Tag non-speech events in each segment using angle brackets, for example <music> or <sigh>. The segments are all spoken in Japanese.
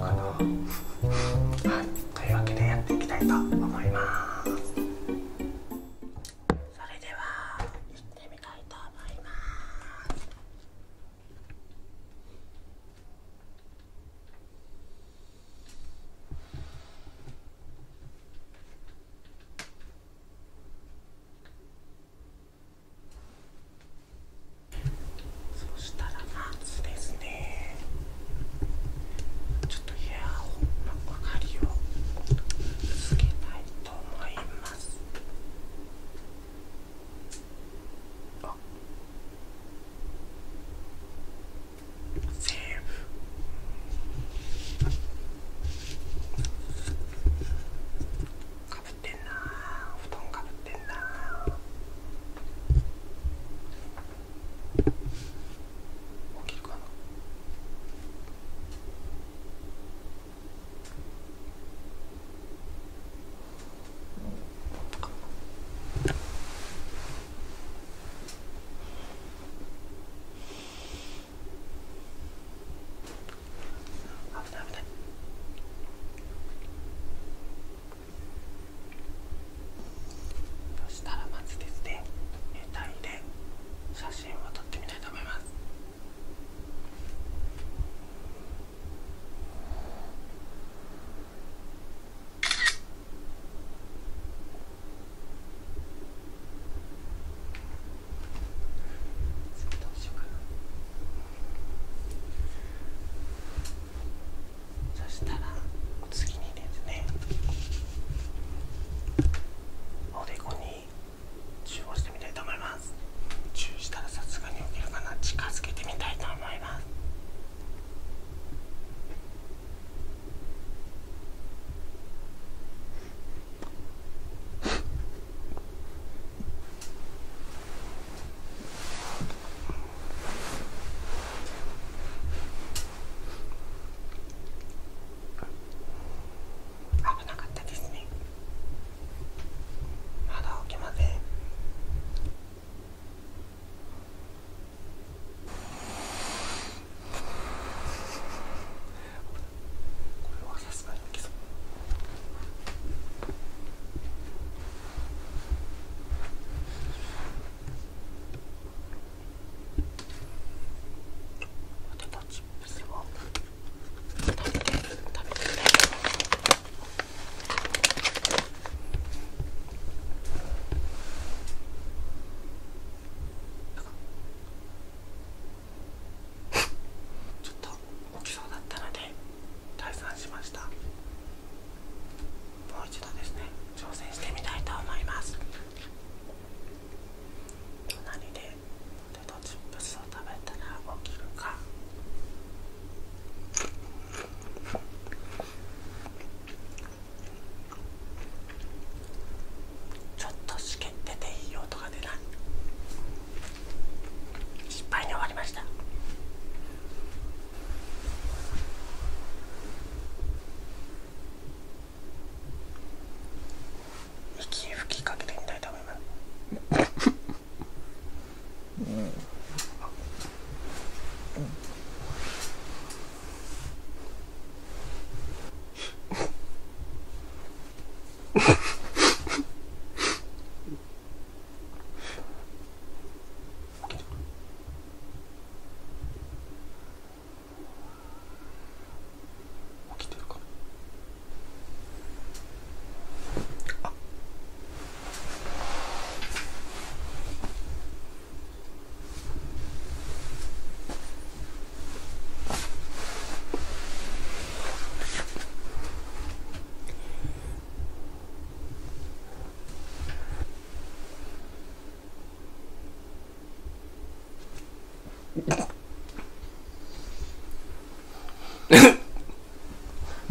かな。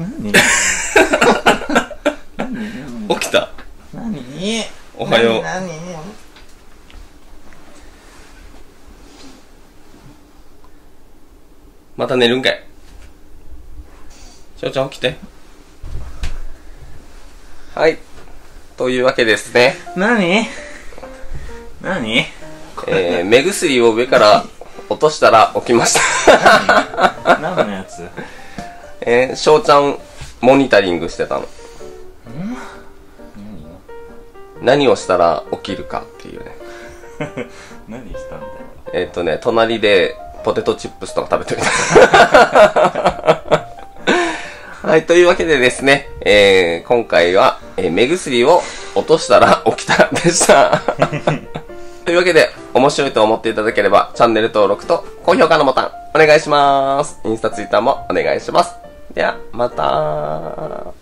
何？何 <laughs> 起きた。何？おはよう。何？また寝るんかい。翔ちゃん起きて。はい。というわけですね。何？何？えー、目薬を上から落としたら起きました。何のやつ？えー、翔ちゃんモニタリングしてたの？何を？したら起きるかっていうね。何 <laughs> 何したんだよえーっとね、隣でポテトチップスとか食べてみた。<laughs> はい、というわけでですね、えー、今回は、えー目薬を落としたら起きたでした。<laughs> というわけで、面白いと思っていただければ、チャンネル登録と高評価のボタン、お願いします。インスタ、ツイッターもお願いします。では、また